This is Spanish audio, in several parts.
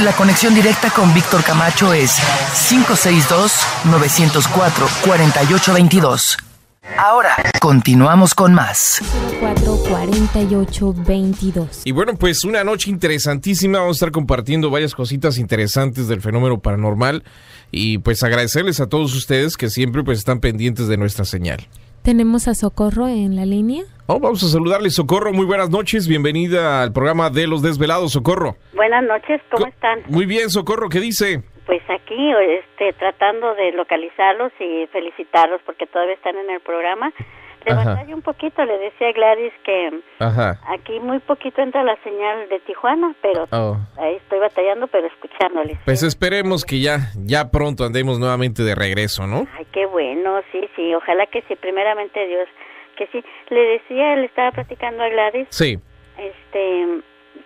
La conexión directa con Víctor Camacho es 562-904-4822. Ahora, continuamos con más. 44822. Y bueno, pues una noche interesantísima. Vamos a estar compartiendo varias cositas interesantes del fenómeno paranormal. Y pues agradecerles a todos ustedes que siempre pues están pendientes de nuestra señal. Tenemos a Socorro en la línea. Oh, vamos a saludarle, Socorro. Muy buenas noches. Bienvenida al programa de Los Desvelados, Socorro. Buenas noches, ¿cómo Co- están? Muy bien, Socorro. ¿Qué dice? Pues aquí, este, tratando de localizarlos y felicitarlos porque todavía están en el programa. Ajá. batalla un poquito, le decía a Gladys que Ajá. aquí muy poquito entra la señal de Tijuana, pero Oh. ahí estoy batallando, pero escuchándoles. Pues esperemos que ya, ya pronto andemos nuevamente de regreso, ¿no? Ay, qué bueno, sí, sí, ojalá que sí, primeramente Dios, que sí. Le decía, le estaba platicando a Gladys, Sí. este,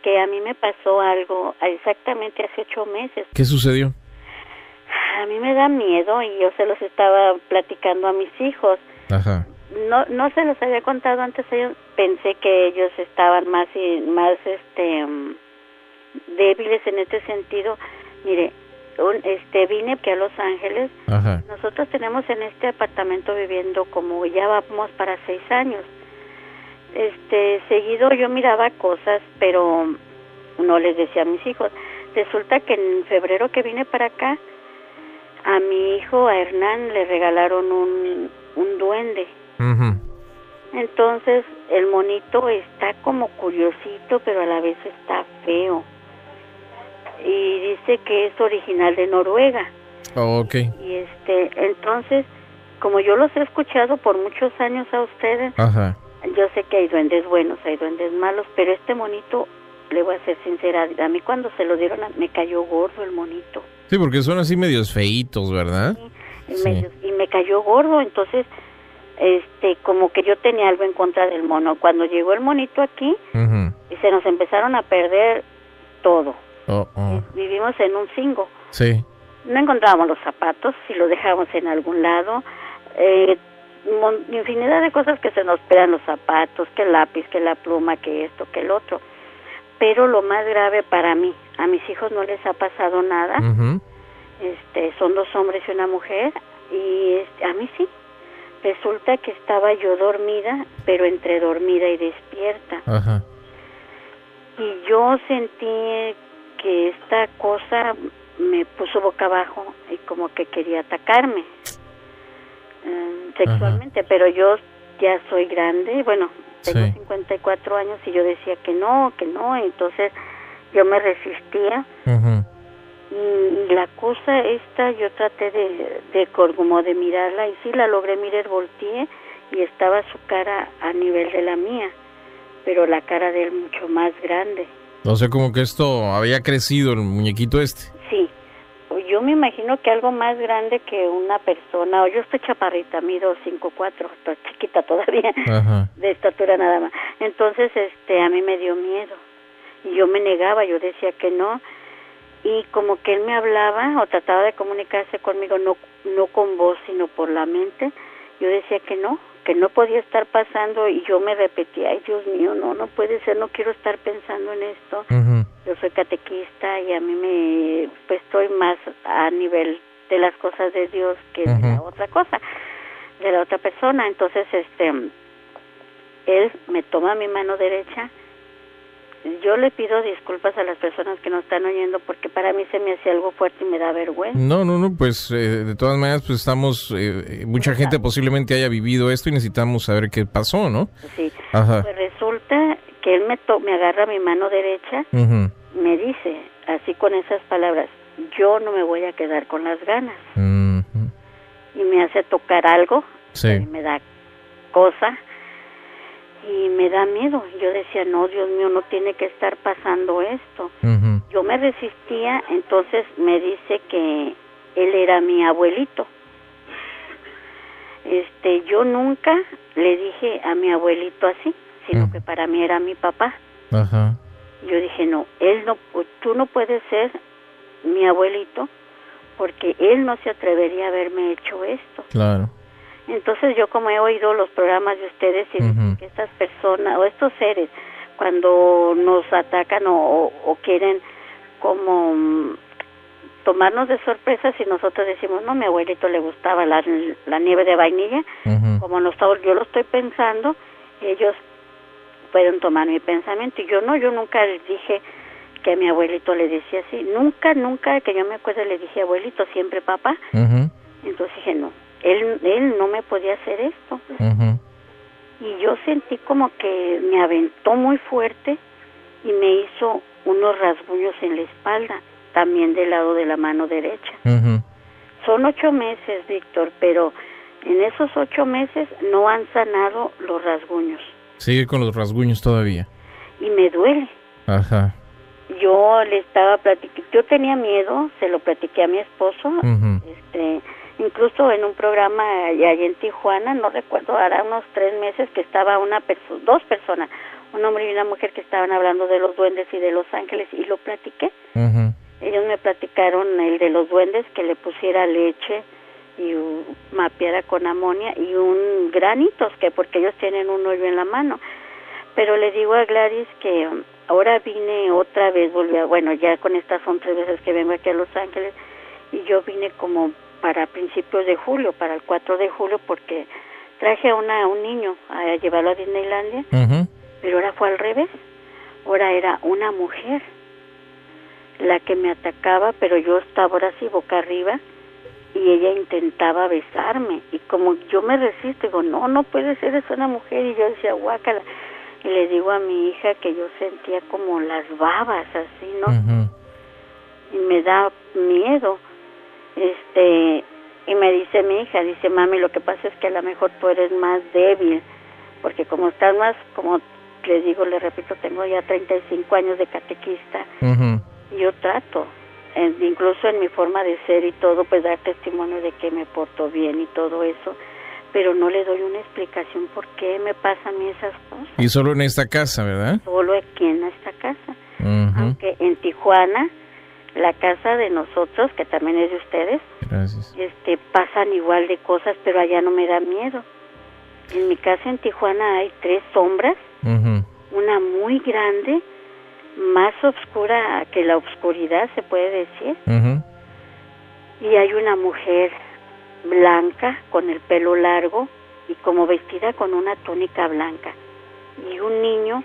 que a mí me pasó algo exactamente hace ocho meses. ¿Qué sucedió? A mí me da miedo y yo se los estaba platicando a mis hijos. Ajá. No, no se los había contado antes. Ellos pensé que ellos estaban más y más, este, mm, débiles en este sentido. Mire, un, este, vine aquí a Los Ángeles. Ajá. Nosotros tenemos en este apartamento viviendo como ya vamos para seis años. Este, seguido yo miraba cosas, pero no les decía a mis hijos. Resulta que en febrero que vine para acá, a mi hijo, a Hernán, le regalaron un, un duende. Entonces, el monito está como curiosito, pero a la vez está feo. Y dice que es original de Noruega. Oh, ok. Y este, entonces, como yo los he escuchado por muchos años a ustedes, Ajá. yo sé que hay duendes buenos, hay duendes malos, pero este monito, le voy a ser sincera, a mí cuando se lo dieron, me cayó gordo el monito. Sí, porque son así medios feitos, ¿verdad? y Sí. me, y me cayó gordo, entonces, este, como que yo tenía algo en contra del mono. Cuando llegó el monito aquí, y se nos empezaron a perder todo. Oh, oh. Vivimos en un cingo. Sí. No encontrábamos los zapatos, si los dejábamos en algún lado. Eh, infinidad de cosas que se nos pegan los zapatos, que el lápiz, que la pluma, que esto, que el otro. Pero lo más grave para mí, a mis hijos no les ha pasado nada. Este, son dos hombres y una mujer, y este, a mí sí. Resulta que estaba yo dormida, pero entre dormida y despierta. Ajá. Y yo sentí que esta cosa me puso boca abajo y como que quería atacarme eh, sexualmente, pero yo ya soy grande, bueno, tengo Sí. 54 años y yo decía que no, que no, entonces yo me resistía Ujú. y, y la cosa esta yo traté de, de como de mirarla y sí la logré mirar, volteé y estaba su cara a nivel de la mía, pero la cara de él mucho más grande. O sea, como que esto había crecido el muñequito este. Yo me imagino que algo más grande que una persona, o yo estoy chaparrita, mido 5'4", estoy chiquita todavía, Ajá. de estatura nada más. Entonces, este, a mí me dio miedo y yo me negaba, yo decía que no y como que él me hablaba o trataba de comunicarse conmigo no no con voz sino por la mente, yo decía que no, que no podía estar pasando y yo me repetía, ay Dios mío, no, no puede ser, no quiero estar pensando en esto. Yo soy catequista y a mí me pues estoy más a nivel de las cosas de Dios que de la otra cosa, de la otra persona. Entonces, este él me toma mi mano derecha. Yo le pido disculpas a las personas que nos están oyendo porque para mí se me hacía algo fuerte y me da vergüenza. No, no, no, pues eh, de todas maneras, pues estamos, eh, mucha gente posiblemente haya vivido esto y necesitamos saber qué pasó, ¿no? Sí. Ajá. Pues que él me to me agarra mi mano derecha, Ujú. me dice así con esas palabras, yo no me voy a quedar con las ganas. Y me hace tocar algo Sí. me da cosa y me da miedo. Yo decía, no, Dios mío, no tiene que estar pasando esto. Yo me resistía, entonces me dice que él era mi abuelito. Este, yo nunca le dije a mi abuelito así, sino Mm. que para mí era mi papá. Ajá. Yo dije, no, él no, tú no puedes ser mi abuelito porque él no se atrevería a haberme hecho esto. Claro. Entonces yo como he oído los programas de ustedes y que estas personas o estos seres cuando nos atacan o, quieren como mm, tomarnos de sorpresa si nosotros decimos no mi abuelito le gustaba la, la nieve de vainilla como no está- yo lo estoy pensando ellos pueden tomar mi pensamiento. Y yo no yo nunca les dije que a mi abuelito le decía así. Nunca nunca que yo me acuerdo le dije abuelito siempre papá entonces dije no él él no me podía hacer esto y yo sentí como que me aventó muy fuerte y me hizo unos rasguños en la espalda, también del lado de la mano derecha. Son ocho meses, Víctor, pero en esos ocho meses no han sanado los rasguños Sigue con los rasguños todavía. y me duele. Ajá. Yo le estaba platicando, yo tenía miedo, se lo platiqué a mi esposo, este, incluso en un programa allá en Tijuana, no recuerdo, hará unos tres meses que estaba una persona, dos personas, un hombre y una mujer que estaban hablando de los duendes y de los ángeles y lo platiqué. Ujú. Ellos me platicaron el de los duendes que le pusiera leche y uh, mapeara con amonia y un granitos que porque ellos tienen un hoyo en la mano. Pero le digo a Gladys que um, ahora vine otra vez, volví a, bueno, ya con estas son tres veces que vengo aquí a Los Ángeles y yo vine como para principios de julio, para el 4 de julio, porque traje a, una, a un niño a llevarlo a Disneylandia, pero ahora fue al revés. Ahora era una mujer la que me atacaba, pero yo estaba ahora sí boca arriba y ella intentaba besarme y como yo me resisto, digo, no, no puede ser, es una mujer y yo decía, guácala. Y le digo a mi hija que yo sentía como las babas así, ¿no? Y me da miedo. Este, y me dice mi hija, dice, mami, lo que pasa es que a lo mejor tú eres más débil, porque como estás más, como le digo, le repito, tengo ya 35 años de catequista, y yo trato, en- incluso en mi forma de ser y todo, pues dar testimonio de que me porto bien y todo eso, pero no le doy una explicación por qué me pasan a mí esas cosas, Y solo en esta casa, ¿verdad? solo aquí en esta casa aunque en Tijuana, la casa de nosotros, que también es de ustedes, Gracias. este, pasan igual de cosas, pero allá no me da miedo. En mi casa en Tijuana hay tres sombras, una muy grande, más oscura que la oscuridad, se puede decir, y hay una mujer blanca con el pelo largo y como vestida con una túnica blanca, y un niño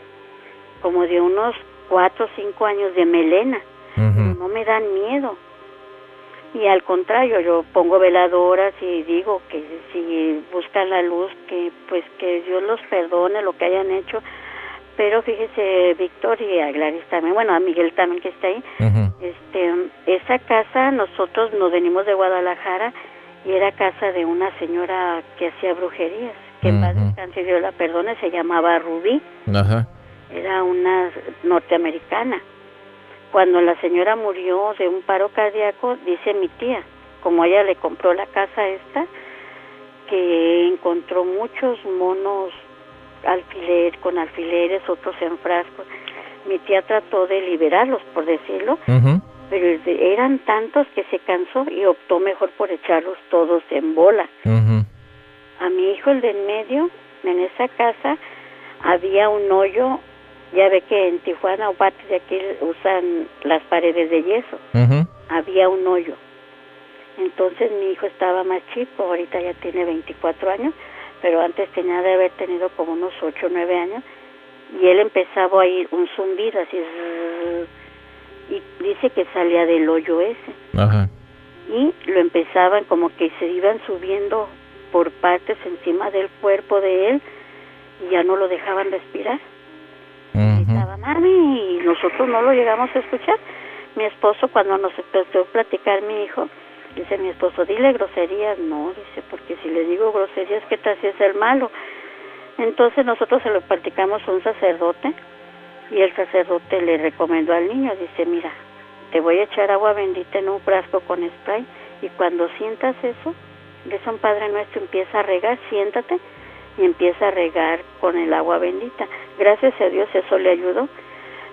como de unos cuatro o cinco años de melena. no me dan miedo. Y al contrario, yo pongo veladoras y digo que si buscan la luz, que pues que Dios los perdone lo que hayan hecho. Pero fíjese, Víctor y a Gladys también, bueno, a Miguel también que está ahí, este, esa casa, nosotros nos venimos de Guadalajara y era casa de una señora que hacía brujerías, que en paz Ujú. descanse y Dios la perdone, se llamaba Rubí Ajá. era una norteamericana. Cuando la señora murió de un paro cardíaco, dice mi tía, como ella le compró la casa esta, que encontró muchos monos alfiler, con alfileres, otros en frascos. Mi tía trató de liberarlos, por decirlo, pero eran tantos que se cansó y optó mejor por echarlos todos en bola. A mi hijo, el de en medio, en esa casa, había un hoyo. Ya ve que en Tijuana o partes de aquí usan las paredes de yeso. Había un hoyo. Entonces mi hijo estaba más chico, ahorita ya tiene 24 años, pero antes tenía de haber tenido como unos 8 o 9 años. Y él empezaba a ir un zumbido así. Y dice que salía del hoyo ese Ajá. y lo empezaban como que se iban subiendo por partes encima del cuerpo de él y ya no lo dejaban respirar. Ujú. Estaba mami y nosotros no lo llegamos a escuchar. Mi esposo cuando nos empezó a platicar mi hijo, dice mi esposo, dile groserías. No, dice, porque si le digo groserías, ¿qué tal si es el malo? Entonces nosotros se lo platicamos a un sacerdote y el sacerdote le recomendó al niño, dice, mira, te voy a echar agua bendita en un frasco con spray y cuando sientas eso, dice un Padre Nuestro, empieza a regar, siéntate y empieza a regar con el agua bendita. Gracias a Dios eso le ayudó,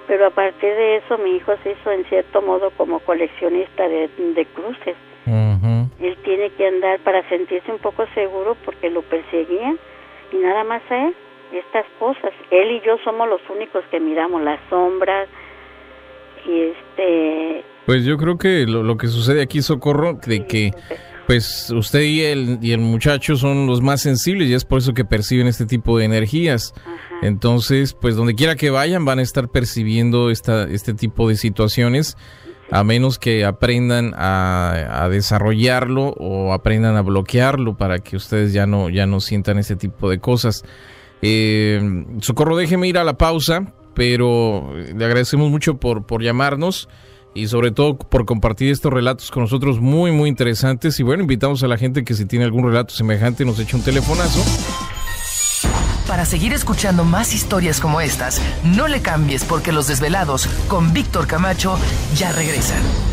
pero a partir de eso mi hijo se hizo en cierto modo como coleccionista de cruces. Él tiene que andar para sentirse un poco seguro porque lo perseguían. Y nada más a él, estas cosas. Él y yo somos los únicos que miramos las sombras. Y este... Pues yo creo que lo, lo que sucede aquí, Socorro, de que pues usted y el, y el muchacho son los más sensibles y es por eso que perciben este tipo de energías. Entonces, pues donde quiera que vayan van a estar percibiendo esta, este tipo de situaciones a menos que aprendan a, desarrollarlo o aprendan a bloquearlo para que ustedes ya no, ya no sientan ese tipo de cosas. Eh, Socorro, déjeme ir a la pausa, pero le agradecemos mucho por, por llamarnos y sobre todo por compartir estos relatos con nosotros muy muy interesantes y bueno invitamos a la gente que si tiene algún relato semejante nos eche un telefonazo para seguir escuchando más historias como estas no le cambies porque los desvelados con Víctor Camacho ya regresan